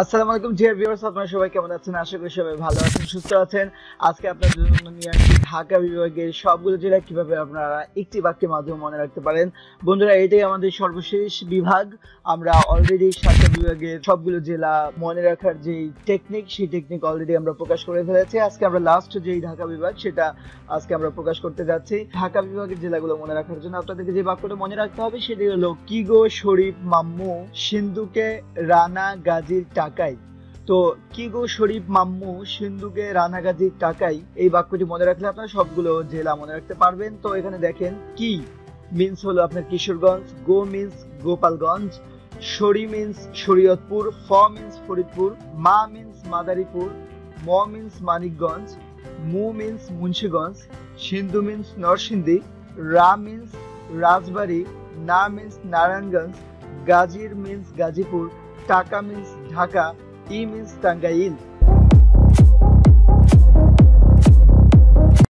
আসসালামু আলাইকুম dear viewers আপনারা সবাই কেমন আছেন? আশা করি সবাই ভালো আছেন, সুস্থ আছেন। আজকে আপনাদের জন্য নিয়ে আসছি ঢাকা বিভাগের সবগুলো জেলা কীভাবে আপনারা একটি বাক্যের মাধ্যমে মনে রাখতে পারেন। বন্ধুরা, এটাই আমাদের সর্বশেষ বিভাগ। আমরা অলরেডি সাতটা বিভাগের সবগুলো জেলা মনে রাখার যে টেকনিক সেই টেকনিক অলরেডি আমরা প্রকাশ করে ফেলেছি। আজকে আমরা লাস্ট যেই ঢাকা বিভাগ, সেটা আজকে আমরা প্রকাশ করতে যাচ্ছি। ঢাকা বিভাগের জেলাগুলো মনে রাখার জন্য আপনাদেরকে যে বাক্যটা মনে রাখতে হবে, সেটি হলো, কিগো শরীফ মাম্মু সিন্ধুকে রানা গাজীর টাকাই। তো কিগো, শরীফ, মাম্মু, সিন্ধুকে রানা গাজীর টাকাই, এই বাক্যটি মনে রাখলে আপনারা সবগুলো জেলা মনে রাখতে পারবেন। তো এখানে দেখেন কি মিন্স হলো আপনার কিশোরগঞ্জ গো মিন্স গোপালগঞ্জ শরী মিন্স শরীয়তপুর, ফ মিন্স ফরিদপুর, মা মিন্স মাদারীপুর, ম মিন্স মানিকগঞ্জ, মু মিন্স মুন্সিগঞ্জ, সিন্ধু মিন্স নরসিংদী, রা মিন্স রাজবাড়ী, না মিন্স নারায়ণগঞ্জ, গাজীর মিন্স গাজীপুর টাকা মিন্স ঢাকা ই মিন্স টাঙ্গাইল।